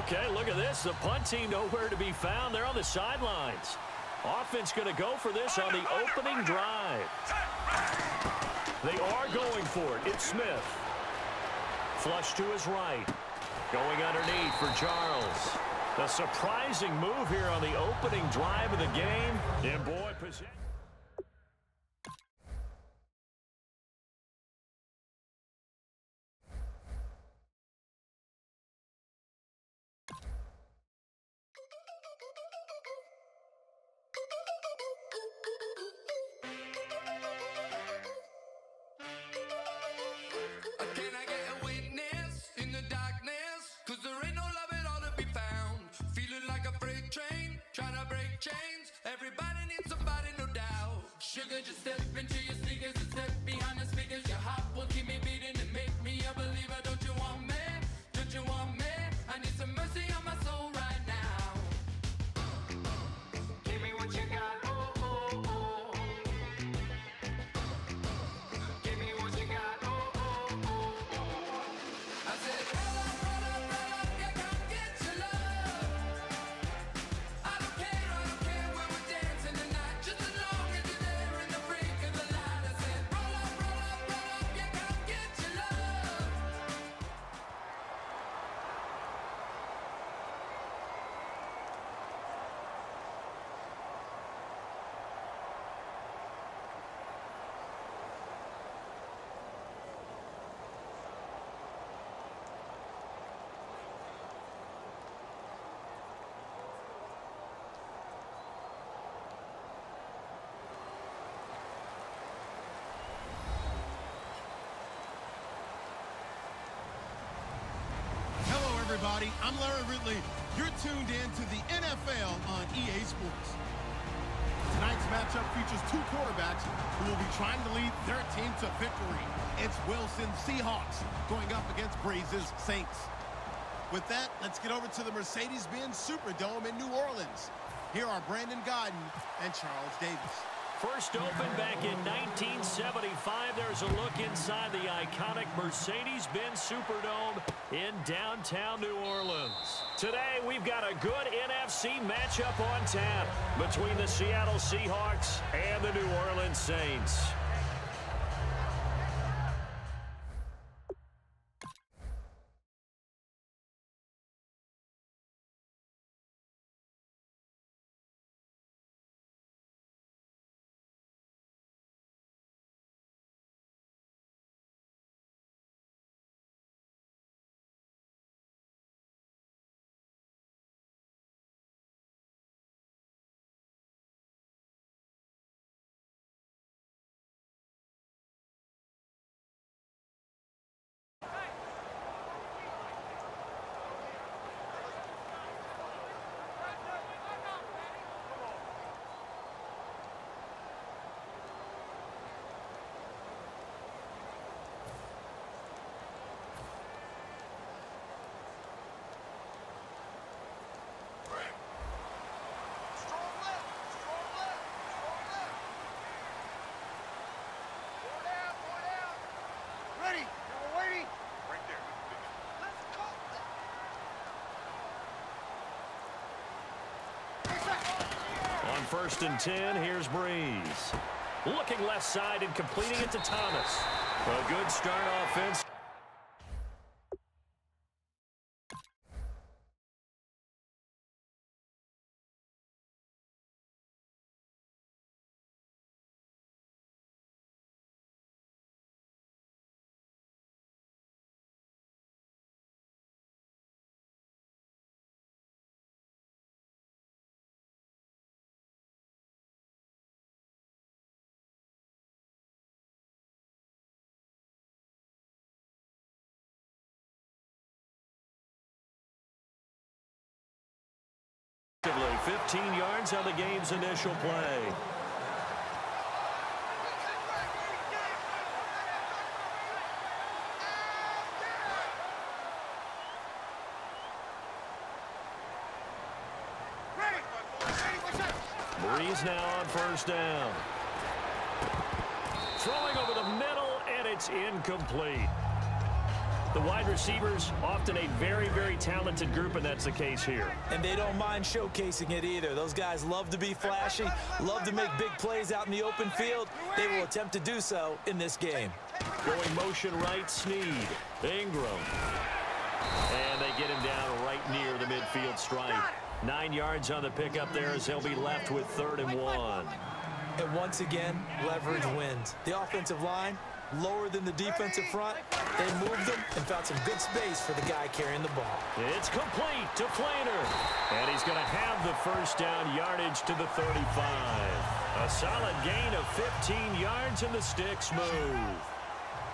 Okay, look at this. The punt team nowhere to be found. They're on the sidelines. Offense going to go for this on the opening drive. They are going for it. It's Smith. Flush to his right. Going underneath for Charles. A surprising move here on the opening drive of the game. And boy, possession. Break chains. Everybody needs somebody, no doubt. Sugar, just step everybody. I'm Larry Ridley. You're tuned in to the NFL on EA Sports. Tonight's matchup features two quarterbacks who will be trying to lead their team to victory. It's Wilson Seahawks going up against Brees's Saints. With that, let's get over to the Mercedes-Benz Superdome in New Orleans. Here are Brandon Gaudin and Charles Davis. First opened back in 1975. There's a look inside the iconic Mercedes-Benz Superdome in downtown New Orleans. Today, we've got a good NFC matchup on tap between the Seattle Seahawks and the New Orleans Saints. First and 10, here's Brees. Looking left side and completing it to Thomas. A good start offense. 15 yards on the game's initial play. Brees now on first down. Throwing over the middle, and it's incomplete. The wide receivers, often a very, very talented group, and that's the case here. And they don't mind showcasing it either. Those guys love to be flashy, love to make big plays out in the open field. They will attempt to do so in this game. Going motion right, Snead. Ingram. And they get him down right near the midfield stripe. Nine yards on the pickup there as he'll be left with third and one. And once again, leverage wins. The offensive line, lower than the defensive front. They moved them and found some good space for the guy carrying the ball. It's complete to Fleener. And he's going to have the first down yardage to the 35. A solid gain of 15 yards and the sticks move.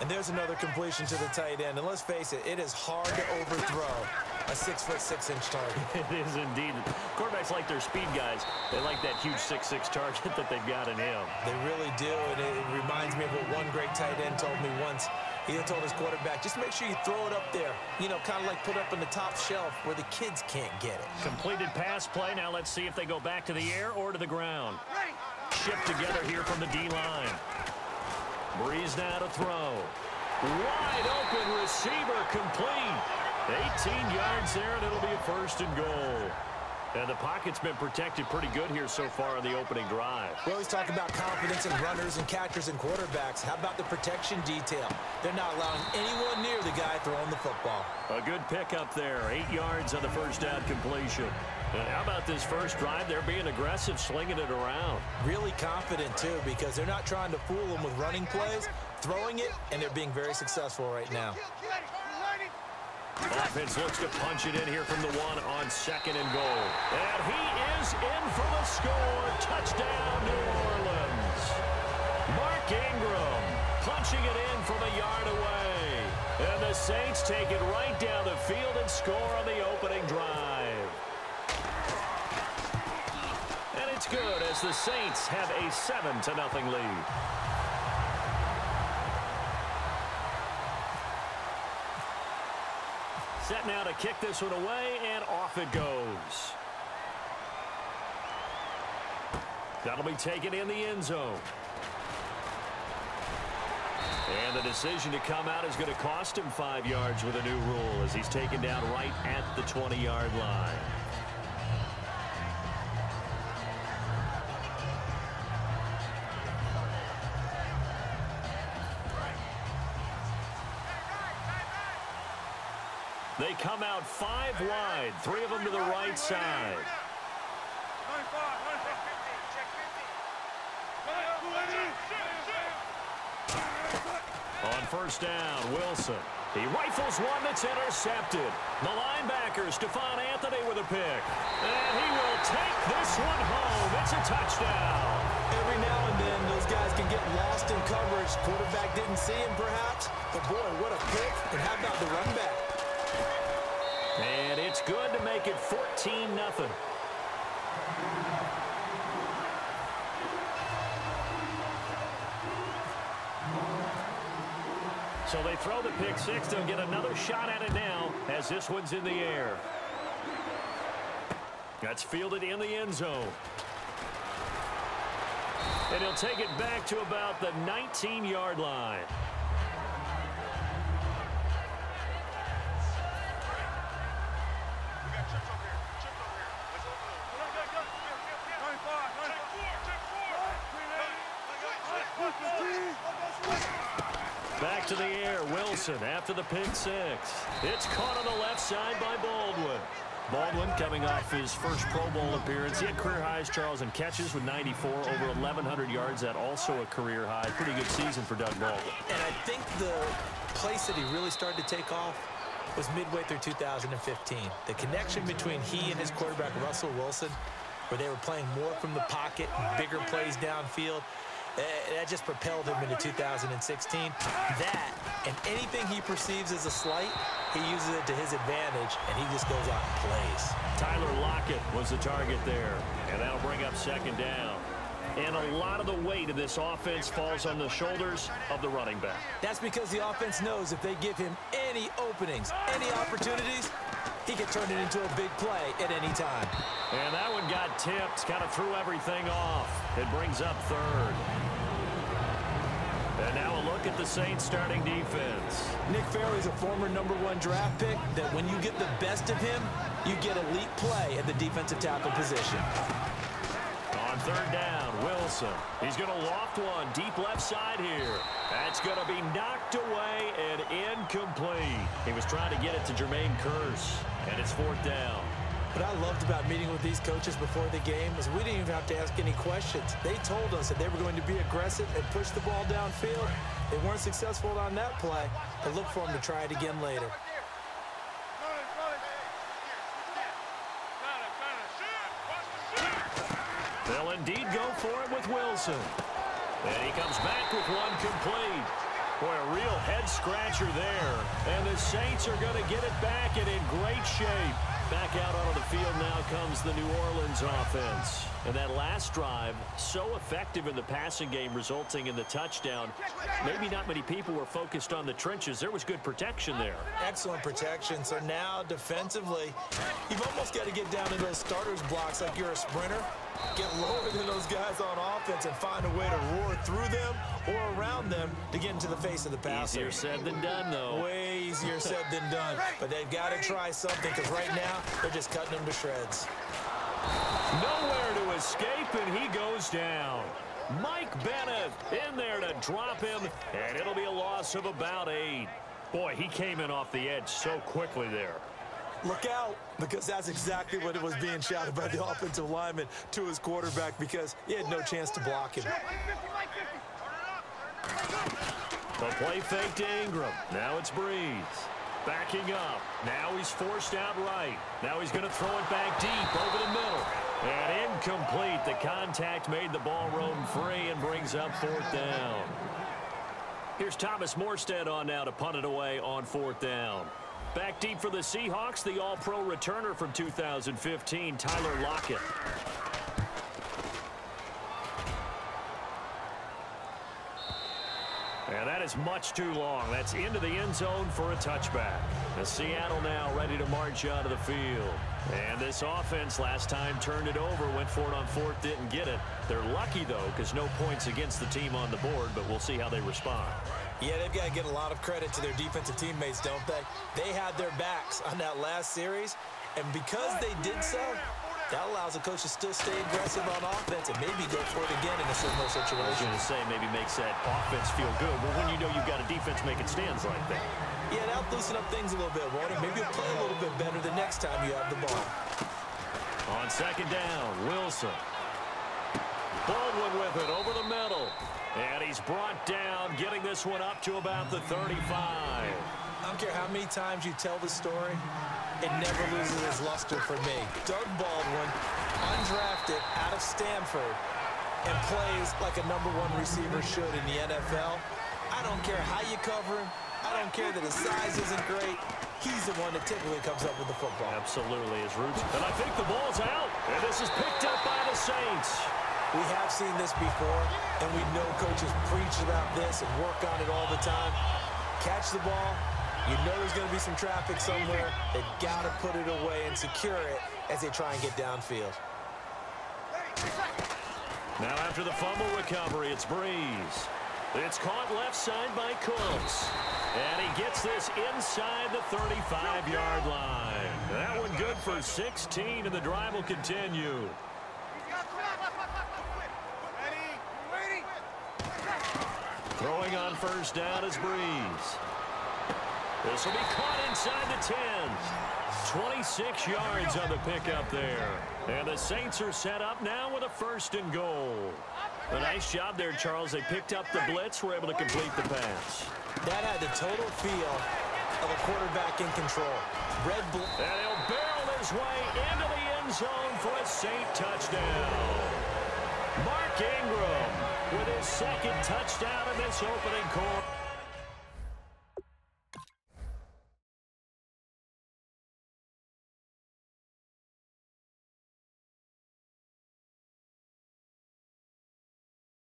And there's another completion to the tight end. And let's face it, it is hard to overthrow a six foot six inch target. It is indeed. Quarterbacks like their speed guys. They like that huge six-six target that they've got in him. They really do, and it, reminds me of what one great tight end told me once. He had told his quarterback, just make sure you throw it up there. You know, kind of like put it up on the top shelf where the kids can't get it. Completed pass play. Now let's see if they go back to the air or to the ground. Shipped together here from the D-line. Brees now to throw. Wide open receiver complete. 18 yards there, and it'll be a first and goal. And the pocket's been protected pretty good here so far on the opening drive. We always talk about confidence in runners and catchers and quarterbacks. How about the protection detail? They're not allowing anyone near the guy throwing the football. A good pickup there. Eight yards on the first down completion. And how about this first drive? They're being aggressive, slinging it around. Really confident, too, because they're not trying to fool them with running plays, throwing it, and they're being very successful right now. Offense looks to punch it in here from the one on second and goal. And he is in for the score. Touchdown, New Orleans. Mark Ingram punching it in from a yard away. And the Saints take it right down the field and score on the opening drive. And it's good as the Saints have a 7 to nothing lead. Set now to kick this one away, and off it goes. That'll be taken in the end zone. And the decision to come out is going to cost him five yards with a new rule as he's taken down right at the 20-yard line. Out five wide, three of them to the right side. On first down, Wilson. He rifles one that's intercepted. The linebacker, Stephone Anthony with a pick. And he will take this one home. It's a touchdown. Every now and then, those guys can get lost in coverage. Quarterback didn't see him, perhaps. But, boy, what a pick. Good to make it 14 nothing. So they throw the pick six. They'll get another shot at it now as this one's in the air. That's fielded in the end zone. And he'll take it back to about the 19-yard line. Back to the air, Wilson after the pick six. It's caught on the left side by Baldwin. Baldwin coming off his first Pro Bowl appearance. He had career highs, Charles, in catches with 94, over 1,100 yards. That also a career high. Pretty good season for Doug Baldwin. And I think the place that he really started to take off was midway through 2015. The connection between he and his quarterback, Russell Wilson, where they were playing more from the pocket, bigger plays downfield, eh, that just propelled him into 2016. That and anything he perceives as a slight, he uses it to his advantage, and he just goes out and plays. Tyler Lockett was the target there, and that'll bring up second down. And a lot of the weight of this offense falls on the shoulders of the running back. That's because the offense knows if they give him any openings, any opportunities, he can turn it into a big play at any time. And that one got tipped, kind of threw everything off. It brings up third. And now a look look at the Saints starting defense. Nick Fairley's a former number one draft pick that when you get the best of him, you get elite play at the defensive tackle position. On third down, Wilson. He's going to loft one deep left side here. That's going to be knocked away and incomplete. He was trying to get it to Jermaine Kearse, and it's fourth down. What I loved about meeting with these coaches before the game is we didn't even have to ask any questions. They told us that they were going to be aggressive and push the ball downfield. They weren't successful on that play, but look for them to try it again later. They'll indeed go for it with Wilson. And he comes back with one complete. Boy, a real head-scratcher there. And the Saints are going to get it back and in great shape. Back out onto the field now comes the New Orleans offense. And that last drive, so effective in the passing game, resulting in the touchdown. Maybe not many people were focused on the trenches. There was good protection there. Excellent protection. So now, defensively, you've almost got to get down to those starters blocks like you're a sprinter. Get lower than those guys on offense and find a way to roar through them or around them to get into the face of the passer. Easier said than done, though. Way easier said than done. But they've got to try something because right now, they're just cutting them to shreds. Nowhere to escape, and he goes down. Mike Bennett in there to drop him, and it'll be a loss of about eight. Boy, he came in off the edge so quickly there. Look out, because that's exactly what it was being shouted by the offensive lineman to his quarterback because he had no chance to block him. The play fake to Ingram. Now it's Brees. Backing up. Now he's forced out right. Now he's going to throw it back deep over the middle. And incomplete. The contact made the ball roam free and brings up fourth down. Here's Thomas Morstead on now to punt it away on fourth down. Back deep for the Seahawks, the All-Pro returner from 2015, Tyler Lockett. And that is much too long. That's into the end zone for a touchback. The Seattle now ready to march out of the field. And this offense last time turned it over, went for it on fourth, didn't get it. They're lucky, though, because no points against the team on the board, but we'll see how they respond. Yeah, they've got to get a lot of credit to their defensive teammates, don't they? They had their backs on that last series, and because they did so, that allows the coach to still stay aggressive on offense and maybe go for it again in a similar situation. I was going to say maybe makes that offense feel good, but when you know you've got a defense making stands like that. Yeah, that'll loosen up things a little bit, won't it? Maybe you'll play a little bit better the next time you have the ball. On second down, Wilson. Baldwin with it over the middle. And he's brought down, getting this one up to about the 35. I don't care how many times you tell the story, it never loses its luster for me. Doug Baldwin, undrafted out of Stanford, and plays like a number one receiver should in the NFL. I don't care how you cover him. I don't care that his size isn't great. He's the one that typically comes up with the football. Absolutely, his roots. And I think the ball's out. And this is picked up by the Saints. We have seen this before, and we know coaches preach about this and work on it all the time. Catch the ball. You know there's going to be some traffic somewhere. They've got to put it away and secure it as they try and get downfield. Now after the fumble recovery, it's Brees. It's caught left side by Cooks. And he gets this inside the 35-yard line. That one good for 16, and the drive will continue. Throwing on first down is Brees. This will be caught inside the 10. 26 yards on the pickup there. And the Saints are set up now with a first and goal. A nice job there, Charles. They picked up the blitz, were able to complete the pass. That had the total feel of a quarterback in control. Red Bull. And he'll barrel his way into the end zone for a Saint touchdown. Mark Ingram with his second touchdown in this opening quarter.